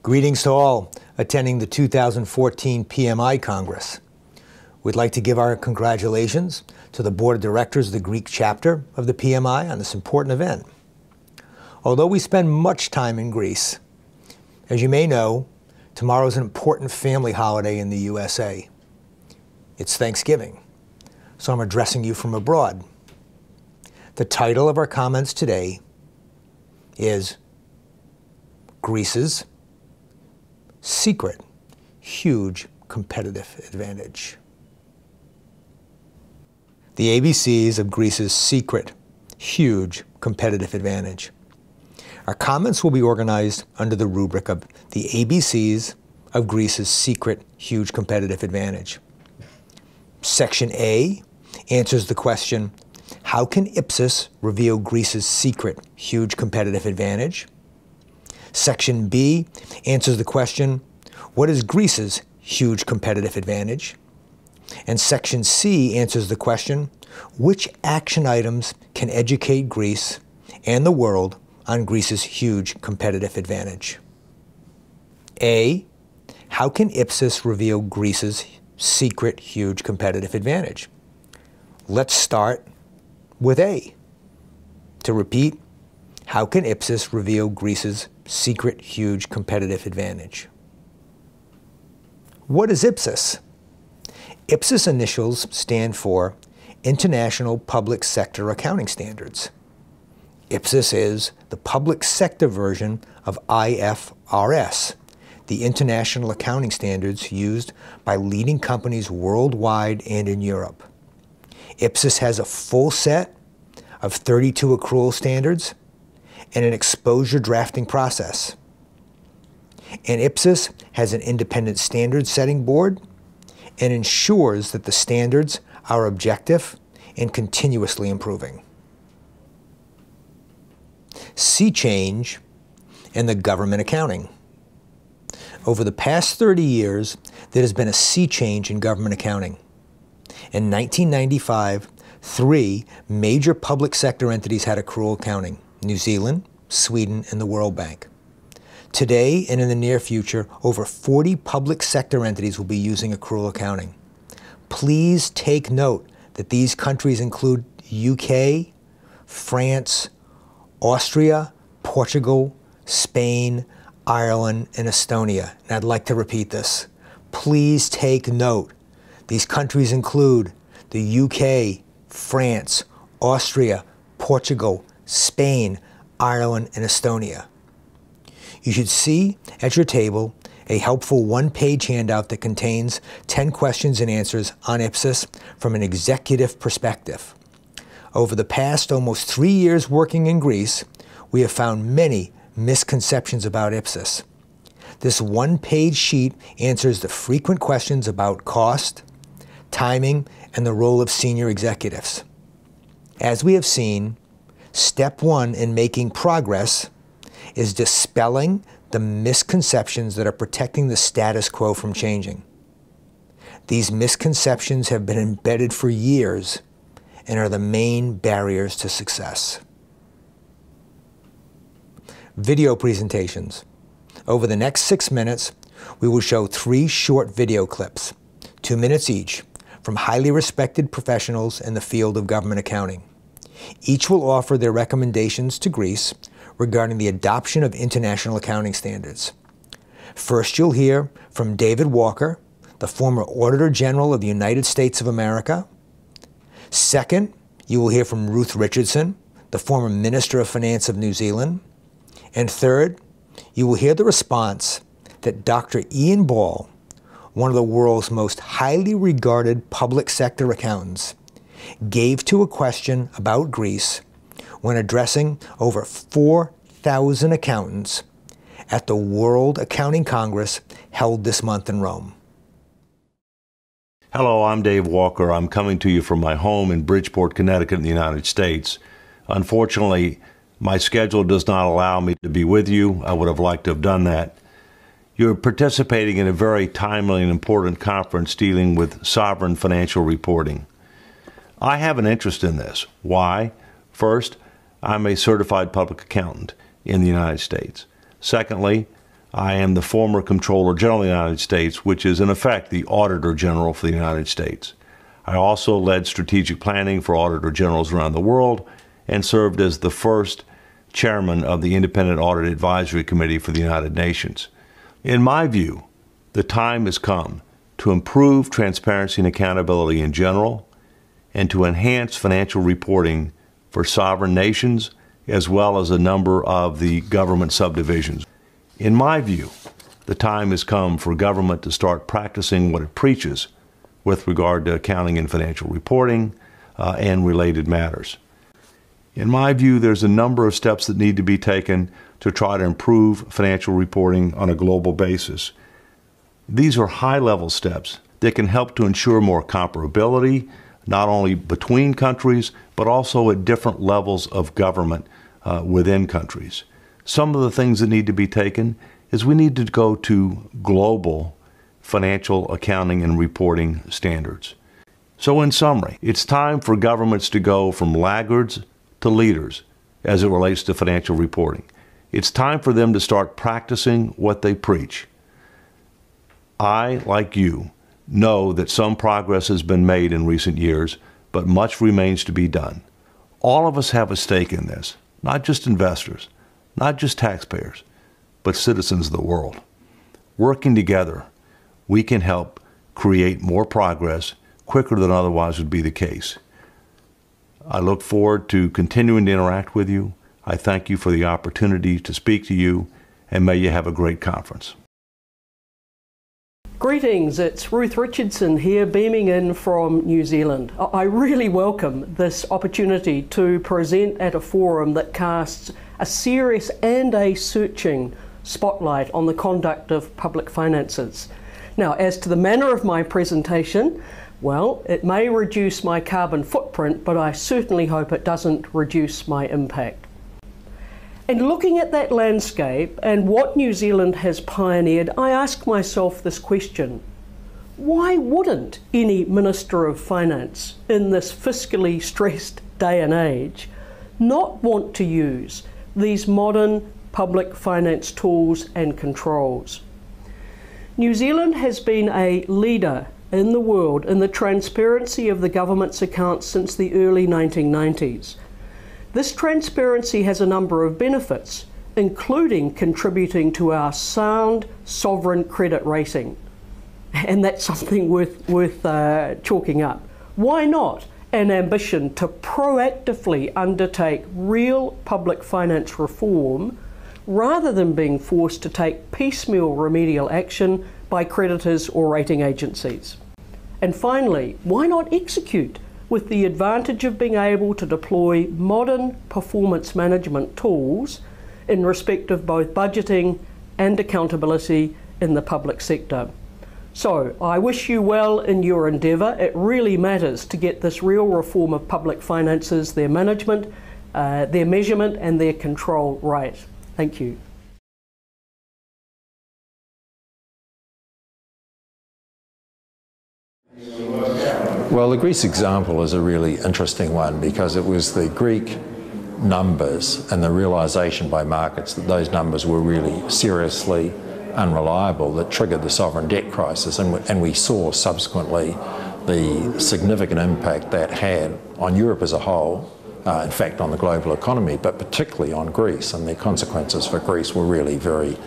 Greetings to all attending the 2014 PMI Congress. We'd like to give our congratulations to the Board of Directors of the Greek chapter of the PMI on this important event. Although we spend much time in Greece, as you may know, tomorrow is an important family holiday in the USA. It's Thanksgiving, so I'm addressing you from abroad. The title of our comments today is Greece's secret huge competitive advantage. The ABCs of Greece's secret huge competitive advantage. Our comments will be organized under the rubric of the ABCs of Greece's secret huge competitive advantage. Section A answers the question, how can IPSAS reveal Greece's secret huge competitive advantage? Section B answers the question, what is Greece's huge competitive advantage? And Section C answers the question, which action items can educate Greece and the world on Greece's huge competitive advantage? A, how can IPSAS reveal Greece's secret huge competitive advantage? Let's start with A. To repeat, how can IPSAS reveal Greece's secret huge competitive advantage? What is IPSAS? IPSAS initials stand for International Public Sector Accounting Standards. IPSAS is the public sector version of IFRS, the international accounting standards used by leading companies worldwide and in Europe. IPSAS has a full set of 32 accrual standards and an exposure drafting process. And IPSAS has an independent standard setting board and ensures that the standards are objective and continuously improving. Sea change and the government accounting. Over the past 30 years, there has been a sea change in government accounting. In 1995, three major public sector entities had accrual accounting New Zealand, Sweden, and the World Bank. Today and in the near future, over 40 public sector entities will be using accrual accounting. Please take note that these countries include UK, France, Austria, Portugal, Spain, Ireland, and Estonia. And I'd like to repeat this. Please take note. These countries include the UK, France, Austria, Portugal, Spain, Ireland, and Estonia. You should see at your table a helpful one-page handout that contains 10 questions and answers on IPSAS from an executive perspective. Over the past almost three years working in Greece, we have found many misconceptions about IPSAS. This one-page sheet answers the frequent questions about cost, timing, and the role of senior executives. As we have seen, step one in making progress is dispelling the misconceptions that are protecting the status quo from changing. These misconceptions have been embedded for years and are the main barriers to success. Video presentations. Over the next six minutes, we will show three short video clips, two minutes each, from highly respected professionals in the field of government accounting. Each will offer their recommendations to Greece regarding the adoption of international accounting standards. First, you'll hear from David Walker, the former Auditor General of the United States of America. Second, you will hear from Ruth Richardson, the former Minister of Finance of New Zealand. And third, you will hear the response that Dr. Ian Ball, one of the world's most highly regarded public sector accountants, gave to a question about Greece when addressing over 4,000 accountants at the World Accounting Congress held this month in Rome. Hello, I'm Dave Walker. I'm coming to you from my home in Bridgeport, Connecticut, in the United States. Unfortunately, my schedule does not allow me to be with you. I would have liked to have done that. You're participating in a very timely and important conference dealing with sovereign financial reporting. I have an interest in this. Why? First, I'm a certified public accountant in the United States. Secondly, I am the former Comptroller General of the United States, which is in effect the Auditor General for the United States. I also led strategic planning for Auditor Generals around the world and served as the first chairman of the Independent Audit Advisory Committee for the United Nations. In my view, the time has come to improve transparency and accountability in general and to enhance financial reporting for sovereign nations as well as a number of the government subdivisions. In my view, the time has come for government to start practicing what it preaches with regard to accounting and financial reporting uh, and related matters. In my view, there's a number of steps that need to be taken to try to improve financial reporting on a global basis. These are high level steps that can help to ensure more comparability, not only between countries, but also at different levels of government uh, within countries. Some of the things that need to be taken is we need to go to global financial accounting and reporting standards. So, in summary, it's time for governments to go from laggards to leaders as it relates to financial reporting. It's time for them to start practicing what they preach. I, like you, know that some progress has been made in recent years, but much remains to be done. All of us have a stake in this, not just investors, not just taxpayers, but citizens of the world. Working together, we can help create more progress quicker than otherwise would be the case. I look forward to continuing to interact with you. I thank you for the opportunity to speak to you, and may you have a great conference. Greetings, it's Ruth Richardson here, beaming in from New Zealand. I really welcome this opportunity to present at a forum that casts a serious and a searching spotlight on the conduct of public finances. Now, as to the manner of my presentation, well, it may reduce my carbon footprint, but I certainly hope it doesn't reduce my impact. And looking at that landscape and what New Zealand has pioneered, I ask myself this question why wouldn't any Minister of Finance in this fiscally stressed day and age not want to use these modern public finance tools and controls? New Zealand has been a leader in the world in the transparency of the government's accounts since the early 1990s. This transparency has a number of benefits, including contributing to our sound sovereign credit rating. And that's something worth, worth uh, chalking up. Why not an ambition to proactively undertake real public finance reform rather than being forced to take piecemeal remedial action by creditors or rating agencies. And finally, why not execute with the advantage of being able to deploy modern performance management tools in respect of both budgeting and accountability in the public sector? So, I wish you well in your endeavour. It really matters to get this real reform of public finances, their management, uh, their measurement, and their control right. Thank you. Well, the Greece example is a really interesting one because it was the Greek numbers and the realization by markets that those numbers were really seriously unreliable that triggered the sovereign debt crisis. And, and we saw subsequently the significant impact that had on Europe as a whole, uh, in fact, on the global economy, but particularly on Greece. And the consequences for Greece were really very,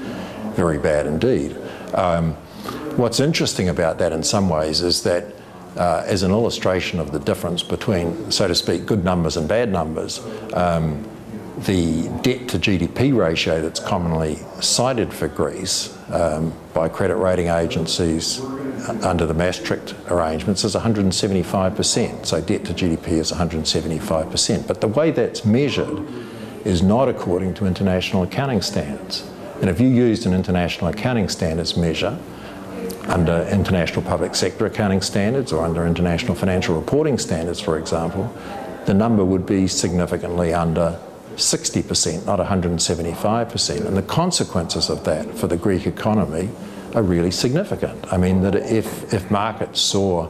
very bad indeed. Um, what's interesting about that in some ways is that uh, as an illustration of the difference between, so to speak, good numbers and bad numbers, um, the debt to GDP ratio that's commonly cited for Greece um, by credit rating agencies under the Maastricht arrangements is 175%. So debt to GDP is 175%. But the way that's measured is not according to international accounting standards. And if you used an international accounting standards measure, under international public sector accounting standards or under international financial reporting standards, for example, the number would be significantly under 60%, not 175%. And the consequences of that for the Greek economy are really significant. I mean, that if, if markets saw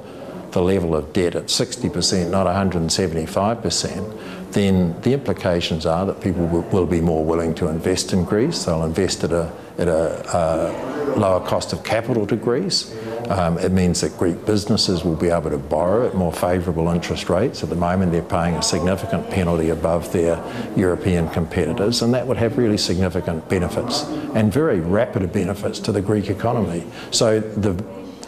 the level of debt at 60%, not 175%, then the implications are that people will be more willing to invest in Greece. They'll invest at a, at a, a lower cost of capital to Greece. Um, it means that Greek businesses will be able to borrow at more favourable interest rates. At the moment, they're paying a significant penalty above their European competitors, and that would have really significant benefits and very rapid benefits to the Greek economy. So, the,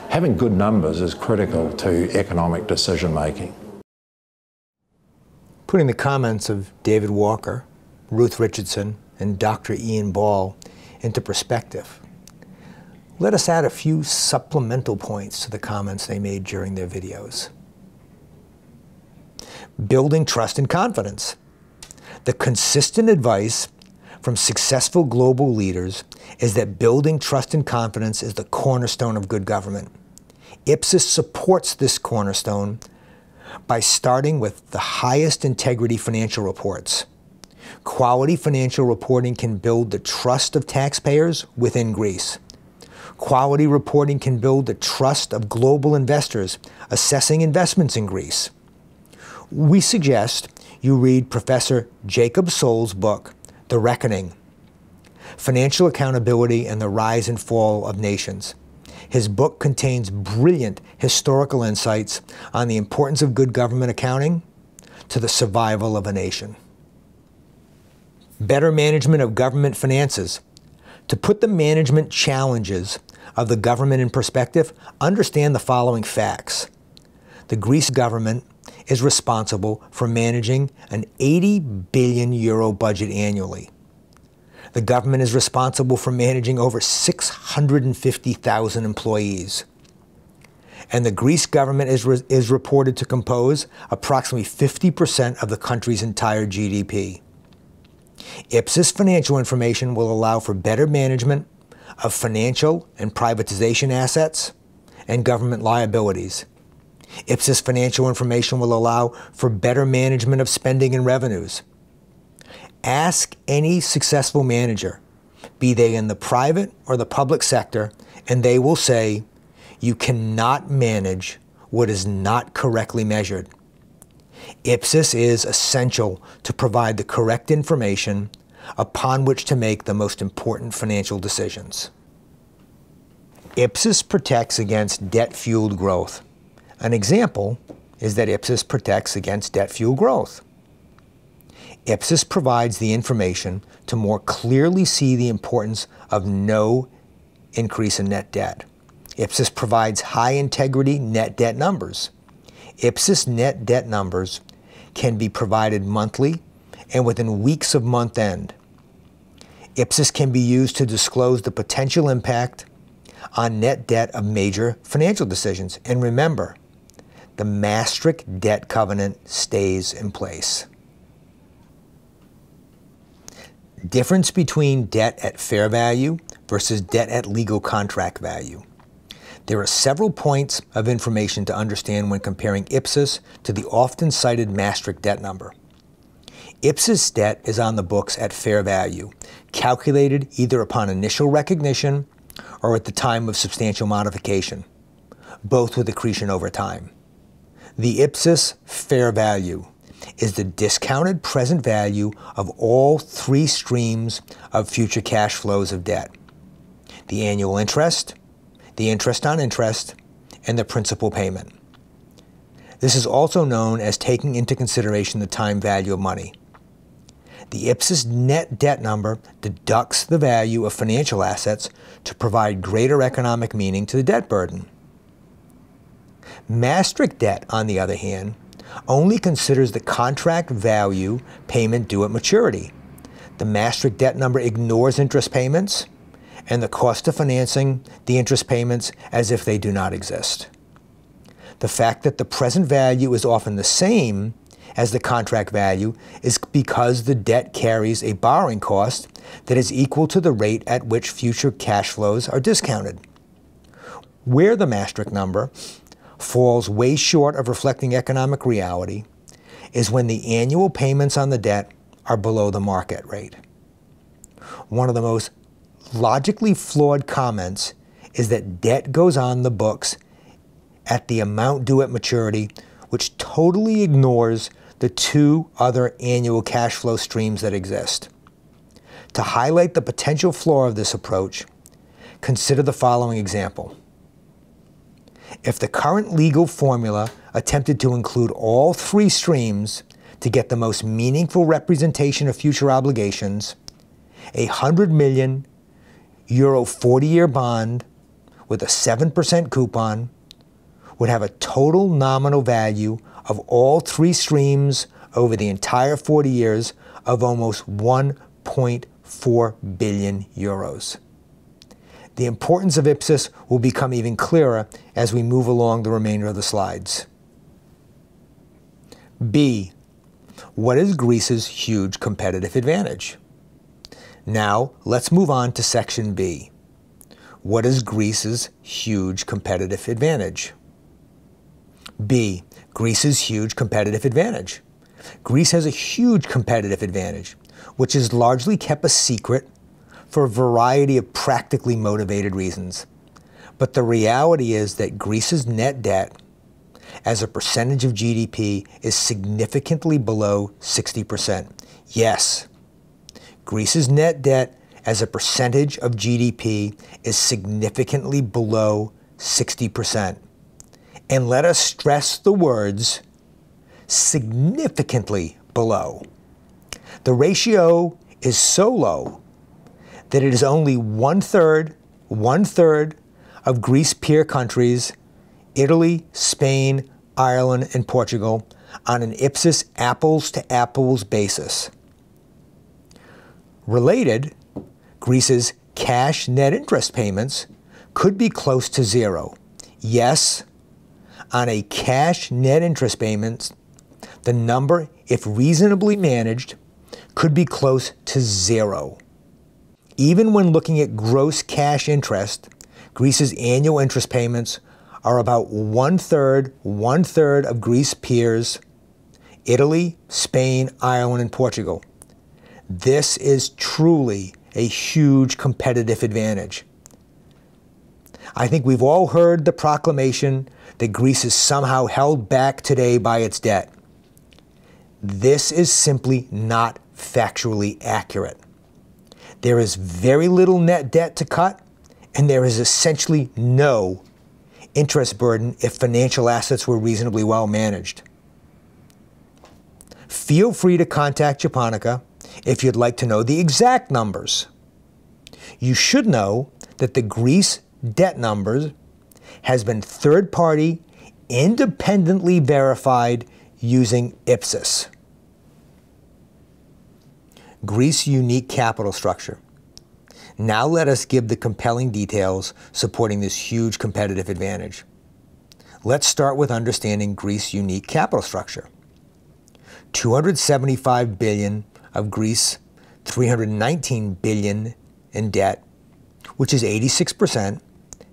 having good numbers is critical to economic decision making. Putting the comments of David Walker, Ruth Richardson, and Dr. Ian Ball into perspective, let us add a few supplemental points to the comments they made during their videos. Building trust and confidence. The consistent advice from successful global leaders is that building trust and confidence is the cornerstone of good government. IPSAS supports this cornerstone by starting with the highest integrity financial reports. Quality financial reporting can build the trust of taxpayers within Greece. Quality reporting can build the trust of global investors assessing investments in Greece. We suggest you read Professor Jacob Soll's book, The Reckoning Financial Accountability and the Rise and Fall of Nations. His book contains brilliant historical insights on the importance of good government accounting to the survival of a nation. Better management of government finances to put the management challenges of the government in perspective, understand the following facts. The Greece government is responsible for managing an 80 billion euro budget annually. The government is responsible for managing over 650,000 employees. And the Greece government is, re is reported to compose approximately 50% of the country's entire GDP. IPSAS financial information will allow for better management of financial and privatization assets and government liabilities. IPSAS financial information will allow for better management of spending and revenues. Ask any successful manager, be they in the private or the public sector, and they will say, you cannot manage what is not correctly measured. IPSAS is essential to provide the correct information upon which to make the most important financial decisions. IPSAS protects against debt-fueled growth. An example is that IPSAS protects against debt-fueled growth. IPSAS provides the information to more clearly see the importance of no increase in net debt. IPSAS provides high integrity net debt numbers. IPSAS net debt numbers can be provided monthly and within weeks of month end. IPSAS can be used to disclose the potential impact on net debt of major financial decisions. And remember, the Maastricht debt covenant stays in place. Difference between debt at fair value versus debt at legal contract value. There are several points of information to understand when comparing IPSAS to the often cited Maastricht debt number. IPSAS debt is on the books at fair value, calculated either upon initial recognition or at the time of substantial modification, both with accretion over time. The IPSAS fair value is the discounted present value of all three streams of future cash flows of debt. The annual interest, the interest on interest, and the principal payment. This is also known as taking into consideration the time value of money. The IPSAS net debt number deducts the value of financial assets to provide greater economic meaning to the debt burden. Maastricht debt, on the other hand, only considers the contract value payment due at maturity. The Maastricht debt number ignores interest payments and the cost of financing the interest payments as if they do not exist. The fact that the present value is often the same as the contract value is because the debt carries a borrowing cost that is equal to the rate at which future cash flows are discounted. Where the Maastricht number falls way short of reflecting economic reality is when the annual payments on the debt are below the market rate. One of the most logically flawed comments is that debt goes on the books at the amount due at maturity, which totally ignores the two other annual cash flow streams that exist. To highlight the potential flaw of this approach, consider the following example. If the current legal formula attempted to include all three streams to get the most meaningful representation of future obligations, a 100 million euro 40 year bond with a 7% coupon would have a total nominal value of all three streams over the entire 40 years of almost 1.4 billion euros. The importance of IPSAS will become even clearer as we move along the remainder of the slides. B. What is Greece's huge competitive advantage? Now, let's move on to section B. What is Greece's huge competitive advantage? B. Greece's huge competitive advantage. Greece has a huge competitive advantage, which is largely kept a secret for a variety of practically motivated reasons. But the reality is that Greece's net debt as a percentage of GDP is significantly below 60%. Yes, Greece's net debt as a percentage of GDP is significantly below 60%. And let us stress the words significantly below. The ratio is so low that it is only one third, one third of Greece peer countries, Italy, Spain, Ireland, and Portugal, on an IPSAS apples to apples basis. Related, Greece's cash net interest payments could be close to zero. Yes, on a cash net interest payments, the number, if reasonably managed, could be close to zero. Even when looking at gross cash interest, Greece's annual interest payments are about one third, one third of Greece's peers, Italy, Spain, Ireland, and Portugal. This is truly a huge competitive advantage. I think we've all heard the proclamation that Greece is somehow held back today by its debt. This is simply not factually accurate. There is very little net debt to cut, and there is essentially no interest burden if financial assets were reasonably well managed. Feel free to contact Japonica if you'd like to know the exact numbers. You should know that the Greece debt numbers has been third party, independently verified using IPSAS. Greece unique capital structure. Now let us give the compelling details supporting this huge competitive advantage. Let's start with understanding Greece unique capital structure. 275 billion of Greece 319 billion in debt, which is 86%,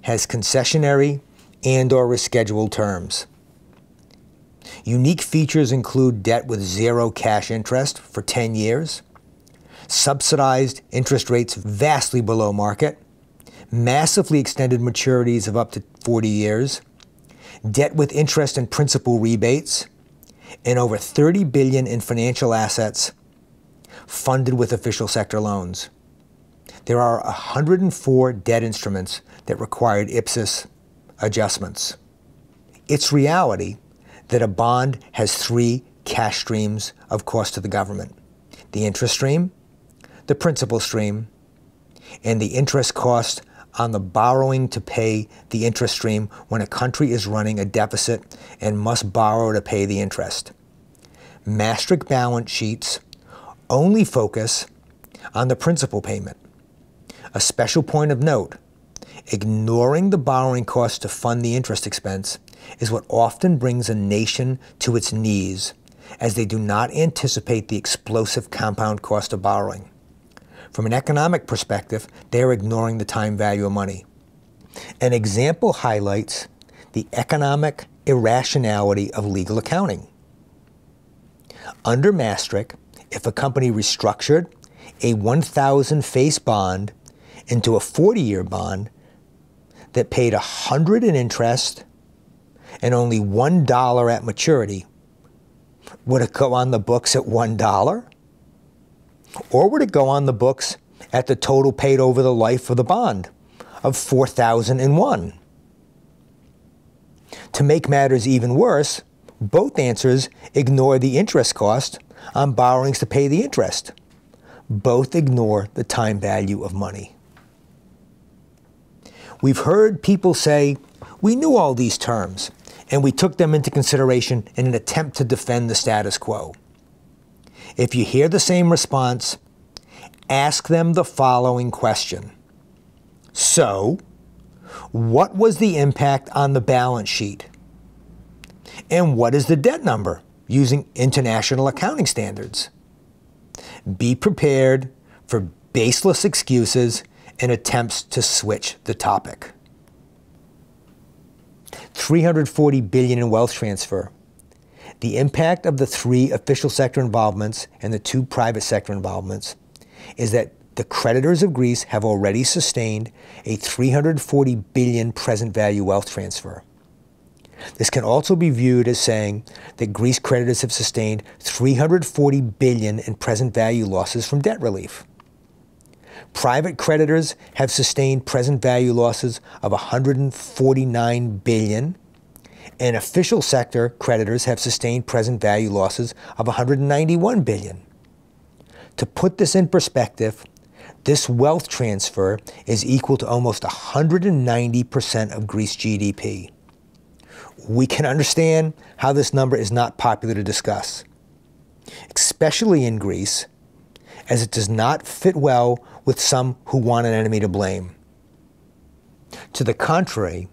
has concessionary and or rescheduled terms. Unique features include debt with zero cash interest for 10 years, subsidized interest rates vastly below market, massively extended maturities of up to 40 years, debt with interest and principal rebates, and over 30 billion in financial assets funded with official sector loans. There are 104 debt instruments that required IPSAS adjustments. It's reality that a bond has three cash streams of cost to the government the interest stream, the principal stream, and the interest cost on the borrowing to pay the interest stream when a country is running a deficit and must borrow to pay the interest. Maastricht balance sheets only focus on the principal payment. A special point of note, ignoring the borrowing cost to fund the interest expense is what often brings a nation to its knees as they do not anticipate the explosive compound cost of borrowing. From an economic perspective, they are ignoring the time value of money. An example highlights the economic irrationality of legal accounting. Under Maastricht, if a company restructured a 1,000 face bond into a 40 year bond that paid 100 in interest and only $1 at maturity, Would it go on the books at $1? Or would it go on the books at the total paid over the life of the bond of 4001 To make matters even worse, both answers ignore the interest cost on borrowings to pay the interest. Both ignore the time value of money. We've heard people say, we knew all these terms, and we took them into consideration in an attempt to defend the status quo. If you hear the same response, ask them the following question. So, what was the impact on the balance sheet? And what is the debt number using international accounting standards? Be prepared for baseless excuses and attempts to switch the topic. 340 billion in wealth transfer. The impact of the three official sector involvements and the two private sector involvements is that the creditors of Greece have already sustained a 340 billion present value wealth transfer. This can also be viewed as saying that Greece creditors have sustained 340 billion in present value losses from debt relief. Private creditors have sustained present value losses of 149 billion, and official sector creditors have sustained present value losses of 191 billion. To put this in perspective, this wealth transfer is equal to almost 190% of Greece GDP. We can understand how this number is not popular to discuss, especially in Greece, as it does not fit well with some who want an enemy to blame. To the contrary,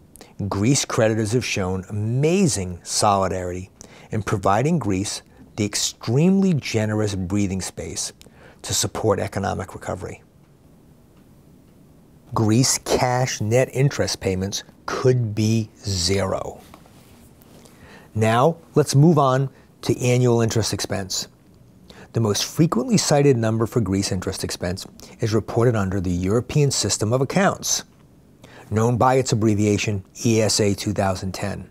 Greece creditors have shown amazing solidarity in providing Greece the extremely generous breathing space to support economic recovery. Greece cash net interest payments could be zero. Now, let's move on to annual interest expense. The most frequently cited number for Greece interest expense is reported under the European System of Accounts, known by its abbreviation ESA 2010.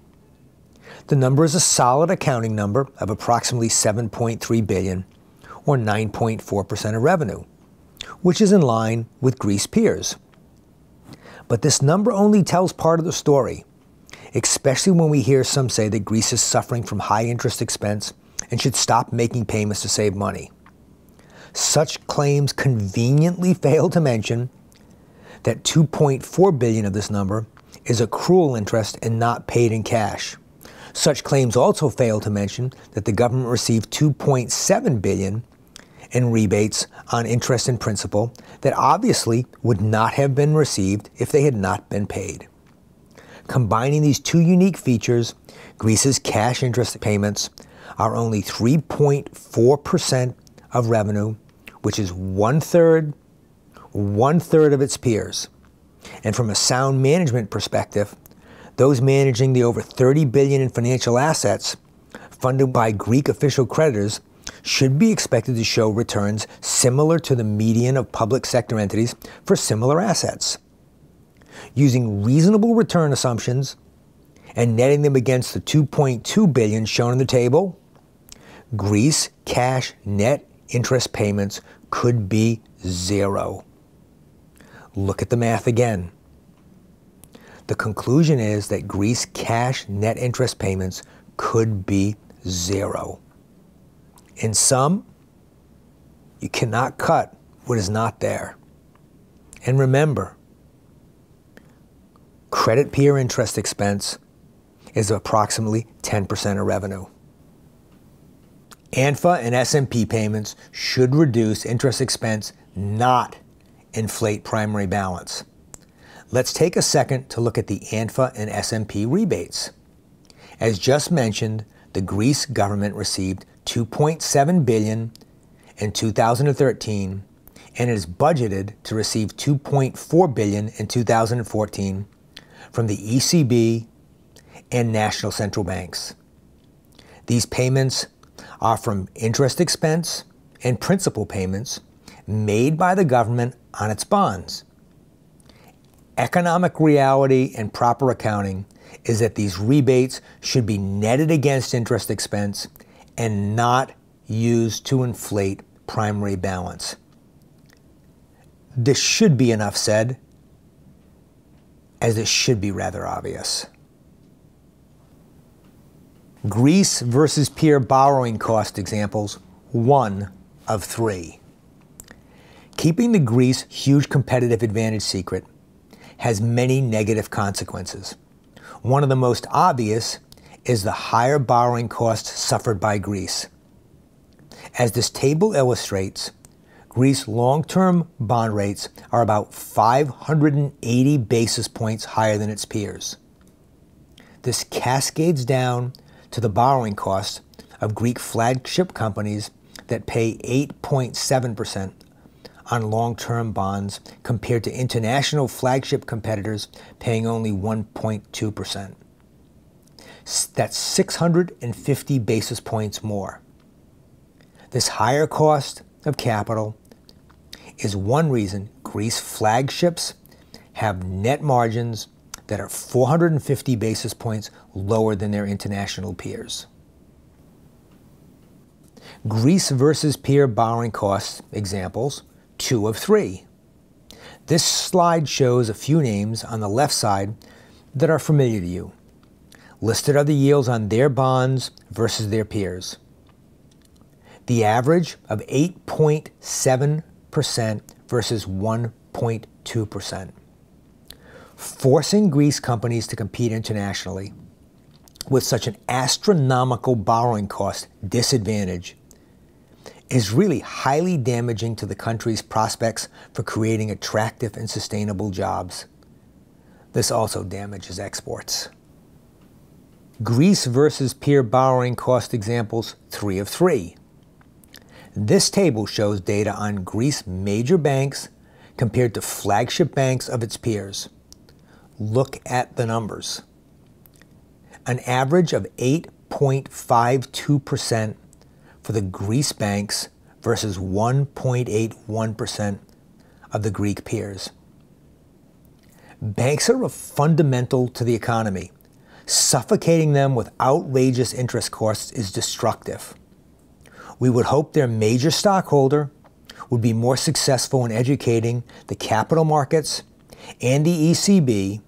The number is a solid accounting number of approximately 7.3 billion or 9.4% of revenue, which is in line with Greece peers. But this number only tells part of the story, especially when we hear some say that Greece is suffering from high interest expense and should stop making payments to save money. Such claims conveniently fail to mention that 2.4 billion of this number is accrual interest and not paid in cash. Such claims also fail to mention that the government received 2.7 billion in rebates on interest and principal that obviously would not have been received if they had not been paid. Combining these two unique features, Greece's cash interest payments are only 3.4% of revenue, which is one third, one third of its peers. And from a sound management perspective, those managing the over 30 billion in financial assets funded by Greek official creditors should be expected to show returns similar to the median of public sector entities for similar assets. Using reasonable return assumptions and netting them against the 2.2 billion shown in the table, Greece cash net interest payments could be zero. Look at the math again. The conclusion is that Greece cash net interest payments could be zero. In sum, you cannot cut what is not there. And remember, credit peer interest expense is approximately 10% of revenue. ANFA and SMP payments should reduce interest expense, not inflate primary balance. Let's take a second to look at the ANFA and SMP rebates. As just mentioned, the Greece government received 2.7 billion in 2013 and is budgeted to receive 2.4 billion in 2014 from the ECB and national central banks. These payments are from interest expense and principal payments made by the government on its bonds. Economic reality and proper accounting is that these rebates should be netted against interest expense and not used to inflate primary balance. This should be enough said, as this should be rather obvious. Greece versus peer borrowing cost examples, one of three. Keeping the Greece huge competitive advantage secret has many negative consequences. One of the most obvious is the higher borrowing costs suffered by Greece. As this table illustrates, Greece long term bond rates are about 580 basis points higher than its peers. This cascades down to the borrowing costs of Greek flagship companies that pay 8.7% on long term bonds compared to international flagship competitors paying only 1.2%. That's 650 basis points more. This higher cost of capital is one reason Greece flagships have net margins that are 450 basis points lower than their international peers. Greece versus peer borrowing costs examples, two of three. This slide shows a few names on the left side that are familiar to you. Listed are the yields on their bonds versus their peers. The average of 8.7% versus 1.2%. Forcing Greece companies to compete internationally with such an astronomical borrowing cost disadvantage is really highly damaging to the country's prospects for creating attractive and sustainable jobs. This also damages exports. Greece versus peer borrowing cost examples, three of three. This table shows data on Greece major banks compared to flagship banks of its peers. Look at the numbers. An average of 8.52% for the Greece banks versus 1.81% of the Greek peers. Banks are fundamental to the economy. Suffocating them with outrageous interest costs is destructive. We would hope their major stockholder would be more successful in educating the capital markets and the ECB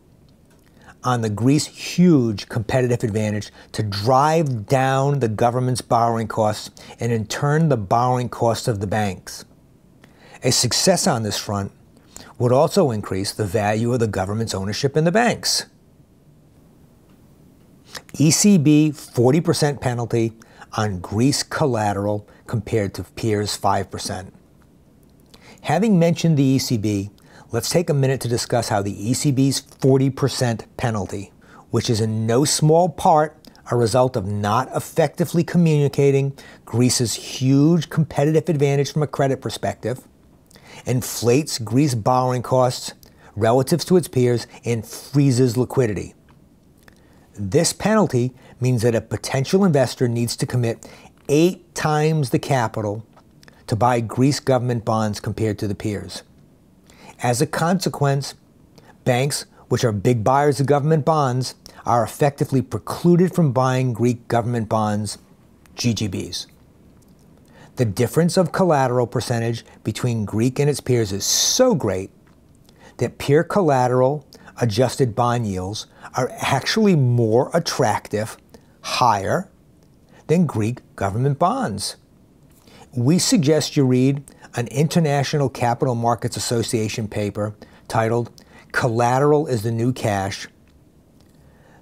on the Greece huge competitive advantage to drive down the government's borrowing costs and in turn the borrowing costs of the banks. A success on this front would also increase the value of the government's ownership in the banks. ECB 40% penalty on Greece collateral compared to peers 5%. Having mentioned the ECB, let's take a minute to discuss how the ECB's 40% penalty, which is in no small part a result of not effectively communicating Greece's huge competitive advantage from a credit perspective, inflates Greece borrowing costs relative to its peers and freezes liquidity. This penalty means that a potential investor needs to commit eight times the capital to buy Greece government bonds compared to the peers. As a consequence, banks, which are big buyers of government bonds, are effectively precluded from buying Greek government bonds, GGBs. The difference of collateral percentage between Greek and its peers is so great that peer collateral adjusted bond yields are actually more attractive, higher, than Greek government bonds. We suggest you read an International Capital Markets Association paper titled Collateral is the New Cash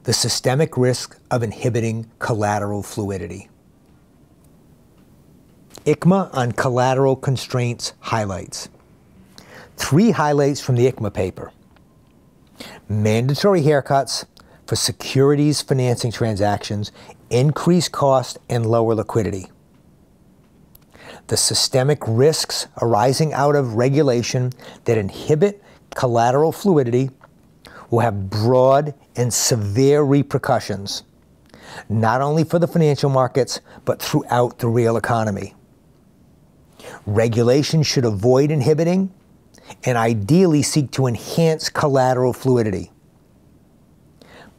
The Systemic Risk of Inhibiting Collateral Fluidity. ICMA on collateral constraints highlights. Three highlights from the ICMA paper mandatory haircuts for securities financing transactions increase cost and lower liquidity the systemic risks arising out of regulation that inhibit collateral fluidity will have broad and severe repercussions, not only for the financial markets, but throughout the real economy. Regulation should avoid inhibiting and ideally seek to enhance collateral fluidity.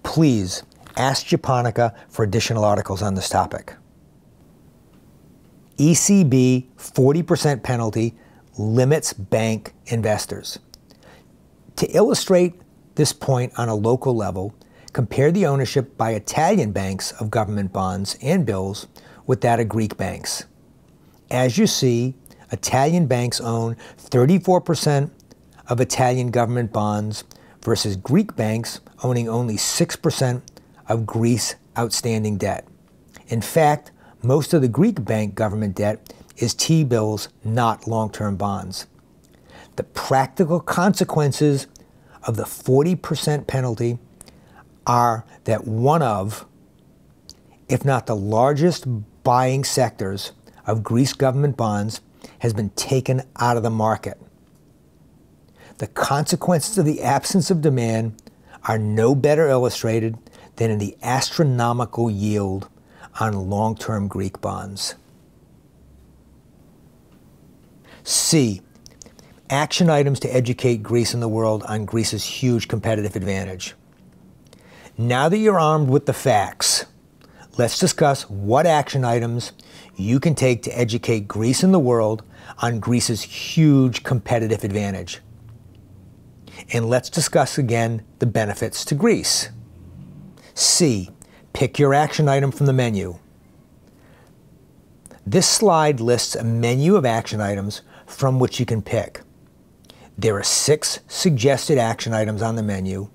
Please ask Japonica for additional articles on this topic. ECB 40% penalty limits bank investors. To illustrate this point on a local level, compare the ownership by Italian banks of government bonds and bills with that of Greek banks. As you see, Italian banks own 34% of Italian government bonds versus Greek banks owning only 6% of Greece outstanding debt. In fact, most of the Greek bank government debt is T bills, not long term bonds. The practical consequences of the 40% penalty are that one of, if not the largest buying sectors of Greece government bonds, has been taken out of the market. The consequences of the absence of demand are no better illustrated than in the astronomical yield on long term Greek bonds. C. Action items to educate Greece and the world on Greece's huge competitive advantage. Now that you're armed with the facts, let's discuss what action items you can take to educate Greece and the world on Greece's huge competitive advantage. And let's discuss again the benefits to Greece. C. Pick your action item from the menu. This slide lists a menu of action items from which you can pick. There are six suggested action items on the menu,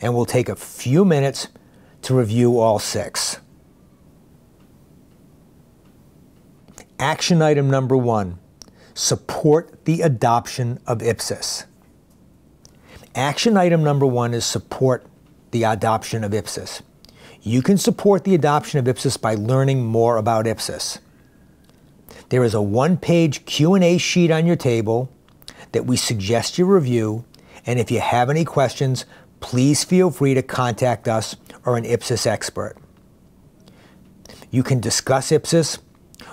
and we'll take a few minutes to review all six. Action item number one support the adoption of IPSAS. Action item number one is support the adoption of IPSAS. You can support the adoption of IPSAS by learning more about IPSAS. There is a one-page Q&A sheet on your table that we suggest you review, and if you have any questions, please feel free to contact us or an IPSAS expert. You can discuss IPSAS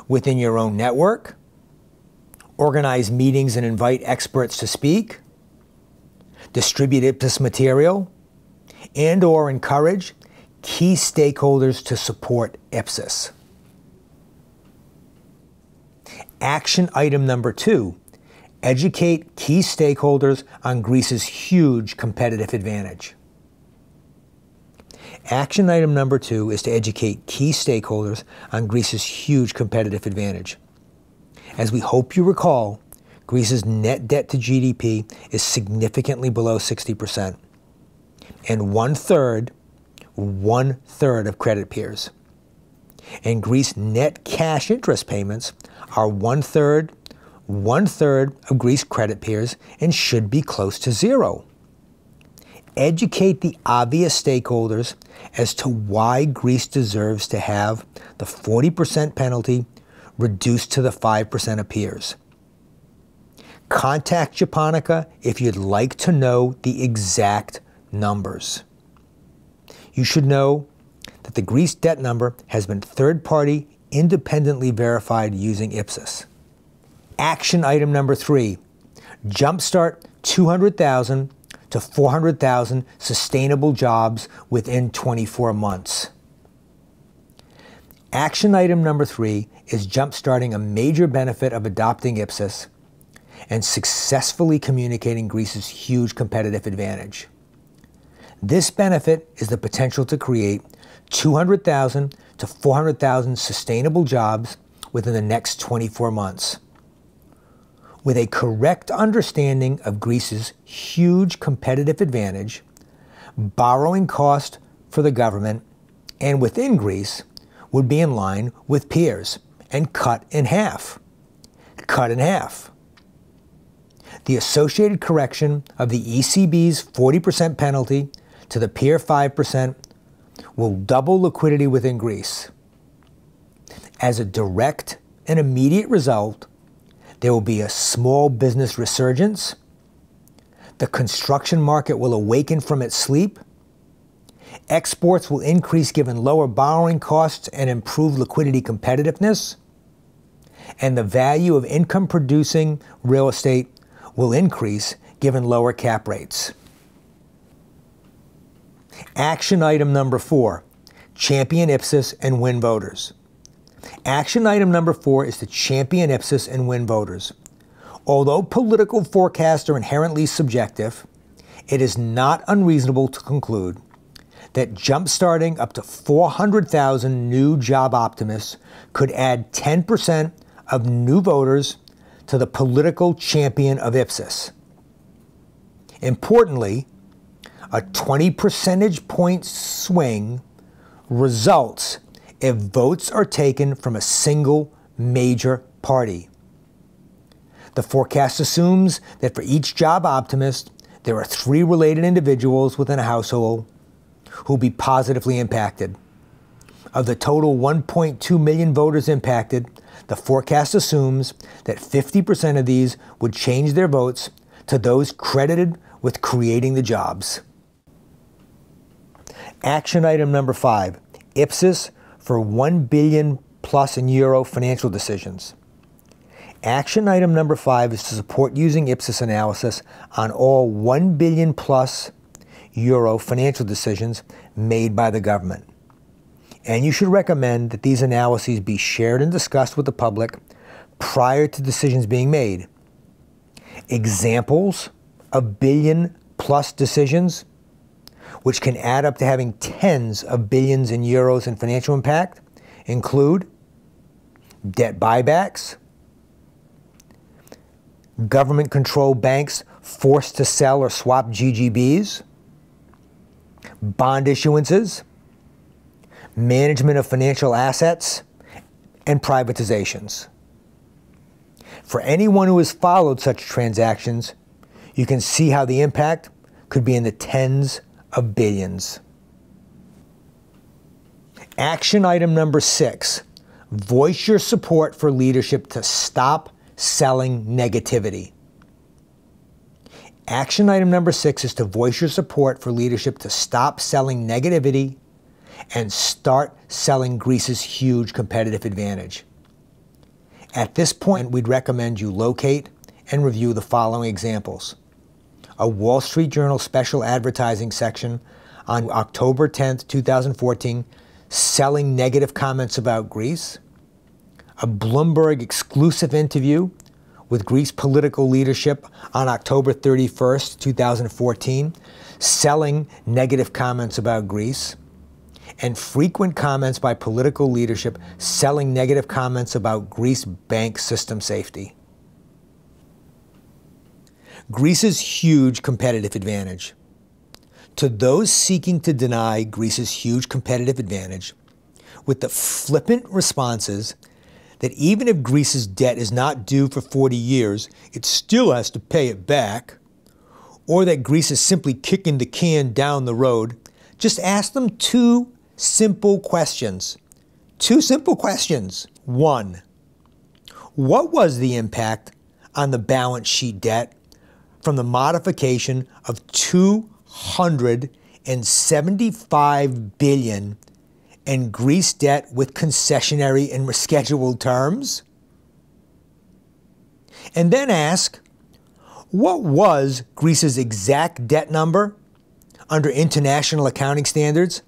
within your own network, organize meetings and invite experts to speak, distribute IPSAS material, and or encourage key stakeholders to support IPSAS. Action item number two, educate key stakeholders on Greece's huge competitive advantage. Action item number two is to educate key stakeholders on Greece's huge competitive advantage. As we hope you recall, Greece's net debt to GDP is significantly below 60%, and one third, one third of credit peers. And Greece's net cash interest payments are one third, one third of Greece's credit peers and should be close to zero. Educate the obvious stakeholders as to why Greece deserves to have the 40% penalty reduced to the 5% of peers. Contact Japonica if you'd like to know the exact numbers. You should know that the Greece debt number has been third party independently verified using IPSAS. Action item number three jumpstart 200,000 to 400,000 sustainable jobs within 24 months. Action item number three is jumpstarting a major benefit of adopting IPSAS and successfully communicating Greece's huge competitive advantage. This benefit is the potential to create 200,000 to 400,000 sustainable jobs within the next 24 months. With a correct understanding of Greece's huge competitive advantage, borrowing cost for the government and within Greece would be in line with peers and cut in half. Cut in half. The associated correction of the ECB's 40% penalty to the peer 5% will double liquidity within Greece. As a direct and immediate result, there will be a small business resurgence. The construction market will awaken from its sleep. Exports will increase given lower borrowing costs and improved liquidity competitiveness. And the value of income producing real estate will increase given lower cap rates. Action item number four champion IPSAS and win voters. Action item number four is to champion IPSAS and win voters. Although political forecasts are inherently subjective, it is not unreasonable to conclude that jumpstarting up to 400,000 new job optimists could add 10% of new voters to the political champion of IPSAS. Importantly, a 20 percentage point swing results if votes are taken from a single major party. The forecast assumes that for each job optimist, there are three related individuals within a household who will be positively impacted. Of the total 1.2 million voters impacted, the forecast assumes that 50% of these would change their votes to those credited with creating the jobs. Action item number five IPSAS for 1 billion plus in euro financial decisions. Action item number five is to support using IPSAS analysis on all 1 billion plus euro financial decisions made by the government. And you should recommend that these analyses be shared and discussed with the public prior to decisions being made. Examples of billion plus decisions, which can add up to having tens of billions in euros in financial impact, include debt buybacks, government controlled banks forced to sell or swap GGBs, bond issuances, management of financial assets, and privatizations. For anyone who has followed such transactions, you can see how the impact could be in the tens of billions. Action item number six voice your support for leadership to stop selling negativity. Action item number six is to voice your support for leadership to stop selling negativity and start selling Greece's huge competitive advantage. At this point, we'd recommend you locate and review the following examples. A Wall Street Journal special advertising section on October 10, 2014, selling negative comments about Greece. A Bloomberg exclusive interview with Greece political leadership on October 31st, 2014, selling negative comments about Greece, and frequent comments by political leadership selling negative comments about Greece bank system safety. Greece's huge competitive advantage. To those seeking to deny Greece's huge competitive advantage, with the flippant responses that even if Greece's debt is not due for 40 years, it still has to pay it back, or that Greece is simply kicking the can down the road, just ask them two simple questions. Two simple questions. One, what was the impact on the balance sheet debt from the modification of 275 billion in Greece debt with concessionary and rescheduled terms? And then ask, what was Greece's exact debt number under international accounting standards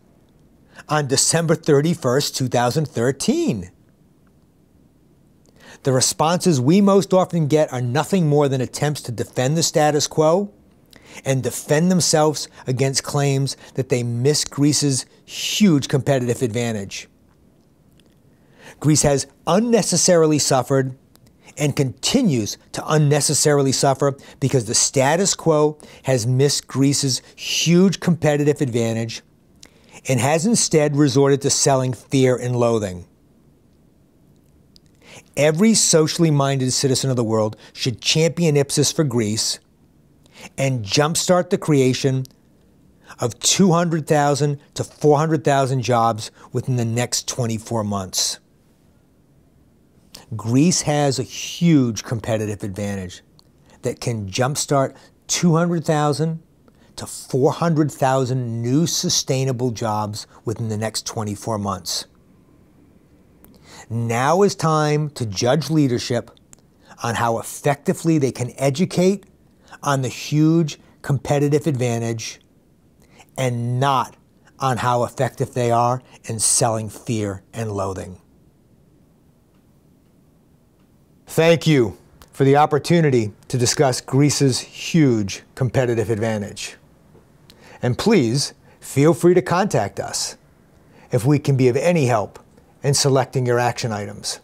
on December 31st, 2013? The responses we most often get are nothing more than attempts to defend the status quo and defend themselves against claims that they miss Greece's huge competitive advantage. Greece has unnecessarily suffered and continues to unnecessarily suffer because the status quo has missed Greece's huge competitive advantage and has instead resorted to selling fear and loathing. Every socially minded citizen of the world should champion IPSAS for Greece and jumpstart the creation of 200,000 to 400,000 jobs within the next 24 months. Greece has a huge competitive advantage that can jumpstart 200,000 to 400,000 new sustainable jobs within the next 24 months. Now is time to judge leadership on how effectively they can educate on the huge competitive advantage and not on how effective they are in selling fear and loathing. Thank you for the opportunity to discuss Greece's huge competitive advantage. And please feel free to contact us if we can be of any help in selecting your action items.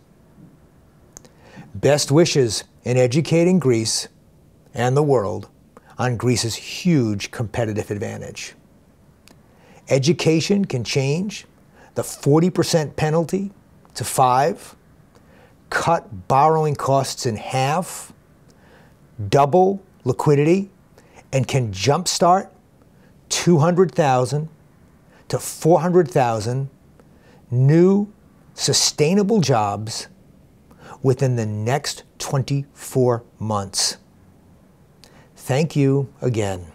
Best wishes in educating Greece and the world on Greece's huge competitive advantage. Education can change the 40% penalty to five, cut borrowing costs in half, double liquidity, and can jumpstart 200,000 to 400,000 new sustainable jobs within the next 24 months. Thank you again.